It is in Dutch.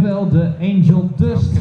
Dankjewel de Angel Dust.